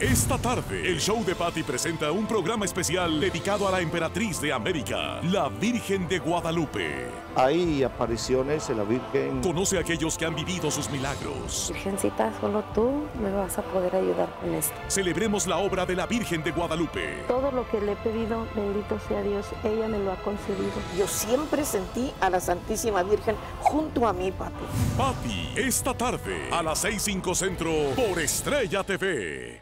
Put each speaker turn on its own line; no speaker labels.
Esta tarde, el show de Patty presenta un programa especial dedicado a la emperatriz de América, la Virgen de Guadalupe.
Hay apariciones de la Virgen.
Conoce a aquellos que han vivido sus milagros.
Virgencita, solo tú me vas a poder ayudar con esto.
Celebremos la obra de la Virgen de Guadalupe.
Todo lo que le he pedido, bendito sea Dios, ella me lo ha concedido.
Yo siempre sentí a la Santísima Virgen junto a mí, papi.
Patty, esta tarde, a las 6.05 Centro, por Estrella TV.